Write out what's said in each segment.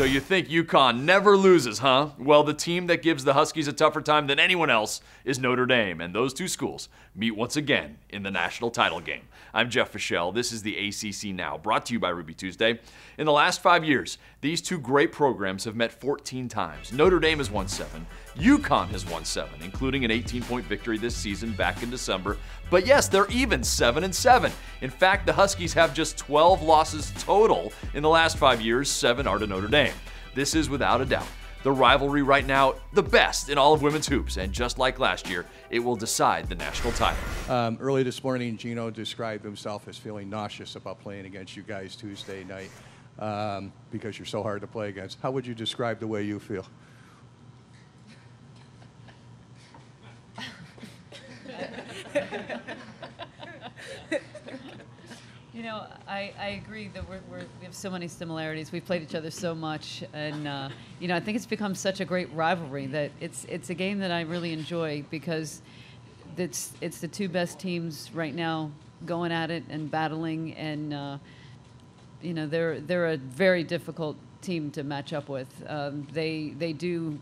So you think UConn never loses, huh? Well, the team that gives the Huskies a tougher time than anyone else is Notre Dame, and those two schools meet once again in the national title game. I'm Jeff Fischel. This is the ACC Now, brought to you by Ruby Tuesday. In the last five years, these two great programs have met 14 times. Notre Dame has won seven. UConn has won seven, including an 18-point victory this season back in December. But yes, they're even seven and seven. In fact, the Huskies have just 12 losses total in the last five years. Seven are to Notre Dame. This is without a doubt the rivalry right now, the best in all of women's hoops. And just like last year, it will decide the national title. Um, early this morning, Geno described himself as feeling nauseous about playing against you guys Tuesday night um, because you're so hard to play against. How would you describe the way you feel? You know, I, I agree that we're, we're, we have so many similarities. We've played each other so much, and uh, you know, I think it's become such a great rivalry that it's it's a game that I really enjoy because it's it's the two best teams right now going at it and battling, and uh, you know, they're they're a very difficult team to match up with. Um, they they do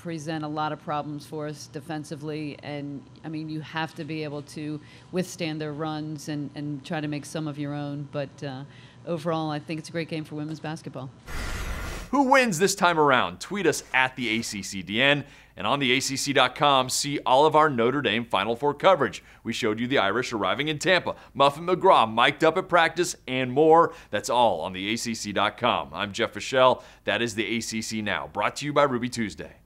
present a lot of problems for us defensively. And I mean, you have to be able to withstand their runs and, and try to make some of your own. But uh, overall, I think it's a great game for women's basketball. Who wins this time around? Tweet us at the ACCDN. And on the ACC.com, see all of our Notre Dame Final Four coverage. We showed you the Irish arriving in Tampa, Muffet McGraw mic'd up at practice, and more. That's all on the ACC.com. I'm Jeff Fischel. That is the ACC Now, brought to you by Ruby Tuesday.